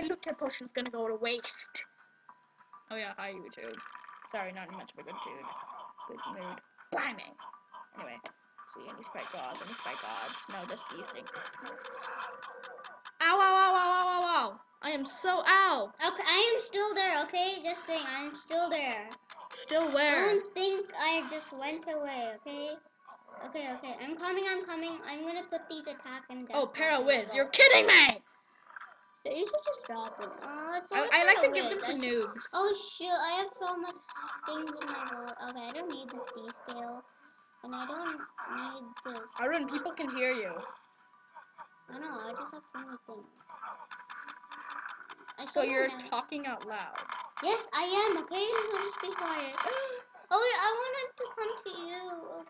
my loot tier potion is gonna go to waste. Oh yeah, hi YouTube. Sorry, not much of a good dude. Good mood. Blimey. Anyway, see any sprite gods, any sprite gods. No, just these things. Ow, ow, ow, ow, ow, ow, ow. I am so ow. Okay, I am still there, okay? Just saying, I'm still there. Still where? Don't think I just went away, okay? Okay, okay. I'm coming, I'm coming. I'm gonna put these attack and oh, death Oh, Para potions you're kidding me! You should just drop. Oh, it's I, I like to give them to noobs. Oh shoot, I have so much things in my wallet. Okay, I don't need this D scale. And I don't need this. Arun, people can hear you. I know, I just have so many things. I So you're talking out loud. Yes, I am, okay? So just be quiet. Oh, wait, I wanted to come to you. Oh, puti, puti.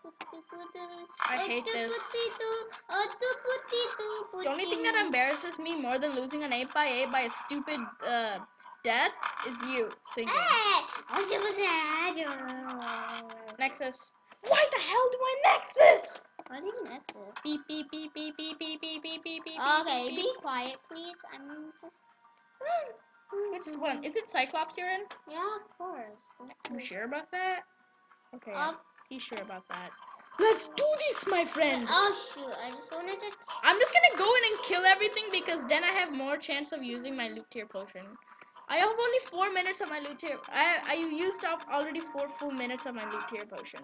I Oh, hate this. puti, tu. Oh, tu, puti, tu, The only thing that embarrasses me more than losing an 8x8 by a stupid uh, death is you singing. Hey! Oh, she was there. Nexus. Why the hell do I Nexus? What is Nexus? Beep beep beep beep beep beep beep beep beep beep. Okay, beep, be quiet, please. I'm just. Which one? Is it Cyclops you're in? Yeah, of course. You sure about that? Okay, Uh, he's sure about that. Let's do this, my friend. oh shoot! I just wanted to. I'm just gonna go in and kill everything because then I have more chance of using my loot tier potion. I have only four minutes of my loot tier. I I used up already four full minutes of my loot tier potion.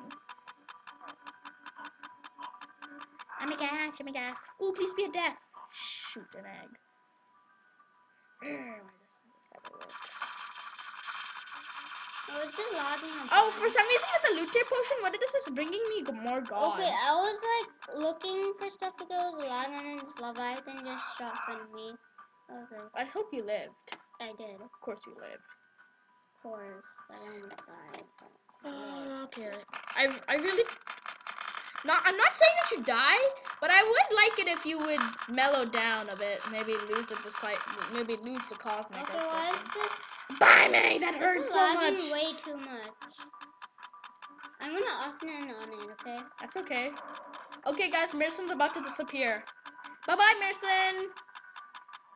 Oh my gosh! Oh my gosh! Ooh, please be a death. Shoot an egg. Why does this ever work? Oh, it's just logging. on Oh, for some reason with the loot potion, what is this is bringing me more gods. Okay, I was like looking for stuff to go with lag and then Leviathan just shot on me. I was like, I just hope you lived. I did, of course you lived. Of course. I but- Oh, okay. I I really not I'm not saying that you die, but I would like it if you would mellow down a bit. Maybe lose the sight maybe lose the cosmic Okay, or why is something. this? Bye me, that hurts so much. way too much. I'm gonna off and on it, okay? That's okay. Okay guys, Merson's about to disappear. Bye bye Merson!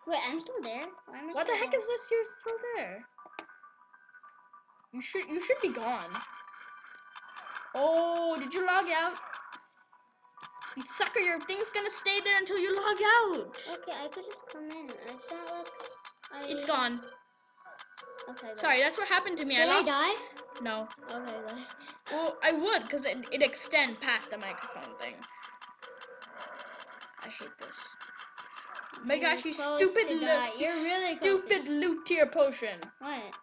Wait, I'm still there. Why am I What the heck there? is this? You're still there. You should you should be gone. Oh, did you log out? You sucker, your thing's gonna stay there until you log out. Okay, I could just come in. It's not like I. It's gone. Okay. Sorry, that's what happened to me. Did I I, die? No. Okay. Well, I would, because it, it extend past the microphone thing. I hate this. My You're gosh, you stupid loot. You're really stupid loot tier potion. What?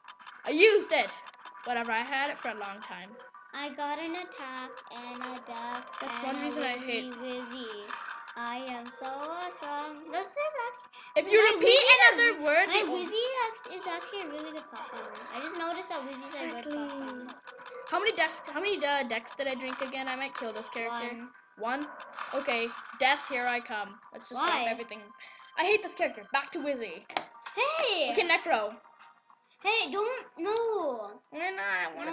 I used it. Whatever, I had it for a long time. I got an attack and a death. That's one a reason I hate- Wizzy. I am so awesome. This is actually. If you repeat Wizzy- another word, My Wizzy is actually a really good Pokemon. I just noticed that Wizzies are good. Pokemon. how many deaths? How many uh, decks did I drink again? I might kill this character. One. One? Okay. Death, here I come. Let's just drop Why? everything. I hate this character. Back to Wizzy. Hey! Okay, Necro. Hey, don't. No. No, no, I want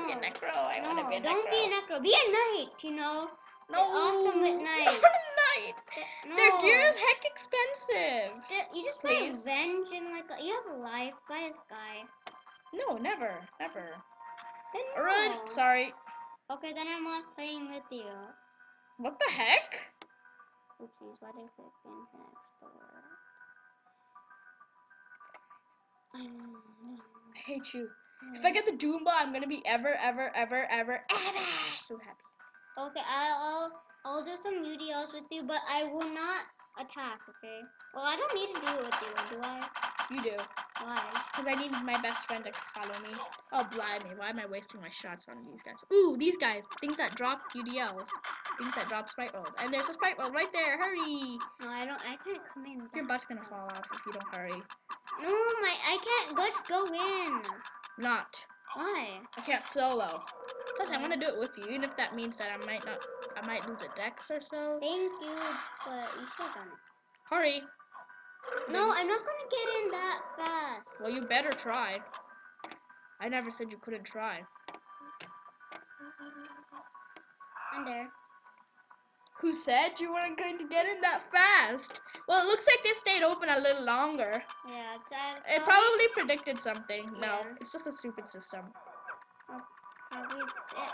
to be a No. Want to be a don't Necro. be a Necro. Be a Knight, you know? No. awesome with Not knights. a knight. No. Their gear is heck expensive. You just Please. play Avenge and like a, you have a life by a sky. No, never, never. Then Run. no. Sorry. Okay, then I'm not playing with you. What the heck? Oopsies, why did I click into Explorer? Um, I hate you. If I get the Doomba, I'm gonna be ever, ever, ever, ever, ever so happy. Okay, I'll, I'll I'll do some UDLs with you, but I will not attack. Okay. Well, I don't need to do it with you, do I? You do. Why? Because I need my best friend to follow me. Oh, blimey. Why am I wasting my shots on these guys? Ooh, these guys. Things that drop UDLs. Things that drop sprite rolls. And there's a sprite roll right there. Hurry. No, I don't. I can't come in. Your butt's gonna fall off if you don't hurry. No, my I can't just go in. Not. Why? I can't solo. Plus, I want to do it with you, even if that means that I might not, I might lose a dex or so. Thank you, but you should have done it. Hurry. No, I'm not gonna get in that fast. Well, you better try. I never said you couldn't try. I'm there. Who said you weren't going to get in that fast? Well, it looks like they stayed open a little longer. Yeah, it's uh, It probably predicted something. No, it's just a stupid system. probably it's, it,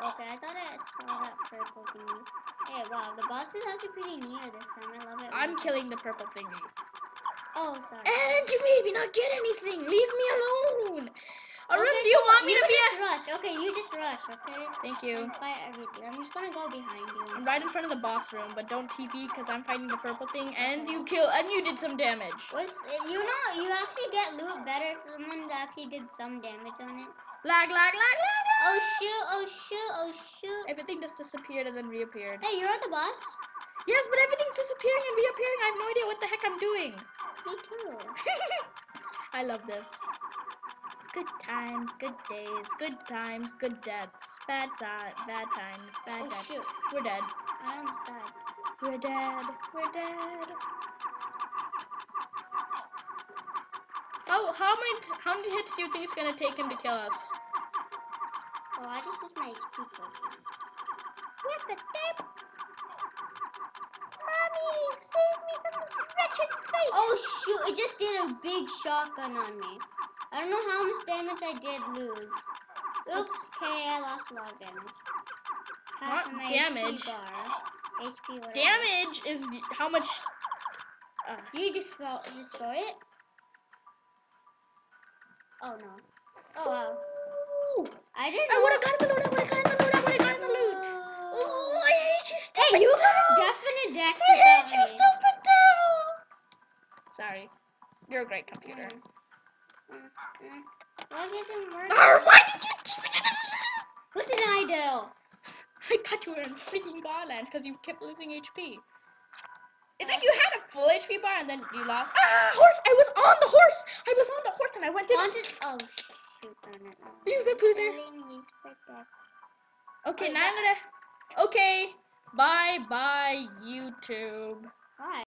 oh, okay. I thought I saw that purple thingy. Hey, wow, the boss is actually pretty near this time. I love it. I'm killing the purple thingy. Oh, sorry. And you made me not get anything. Leave me alone. Oh, Arun, Okay, do you so want me you to be just a? rush. Okay, you just rush. Okay. Thank you. Fight everything. I'm just gonna go behind you. I'm right in front of the boss room, but don't TP because I'm fighting the purple thing, and you kill, and you did some damage. Was uh, you know you actually get loot better if someone actually did some damage on it. Lag, lag, lag, lag. Oh shoot! Oh shoot! Oh shoot! Everything just disappeared and then reappeared. Hey, you're at the boss. Yes, but everything's disappearing and reappearing. I have no idea what the heck I'm doing. Me too. I love this. Good times, good days, good times, good deaths, bad times, bad times, bad Oh deaths. shoot! We're dead. I almost died. We're dead. We're dead. How how many how many hits do you think it's gonna take him to kill us? Oh, I just used my HP potion. What the dip? Mommy, save me from this wretched fate. Oh shoot! It just did a big shotgun on me. I don't know how much damage I did lose. Oops. Okay, I lost a lot of damage. Half Not damage. HP bar. HP. Damage is how much. Uh, You destroy, destroy it? Oh no. Oh wow. ooh, I didn't I know. would have gotten the loot. I would have gotten the loot. I would have gotten the loot. Oh, I hate you, stupid Hey, you have definite dex I hate you, stupid devil. Sorry, you're a great computer. Mm. Why didn't work? Arr, why did you? What did I do? I thought you were in freaking Godlands because you kept losing HP. It's like you had a full HP bar and then you lost. Ah, horse! I was on the horse. I was on the horse and I went in. Wanted. Oh shoot! Darn it. Loser I'm pooser. selling these pickaxe. Okay, Oh, now I'm gonna. Okay, bye bye YouTube. Why?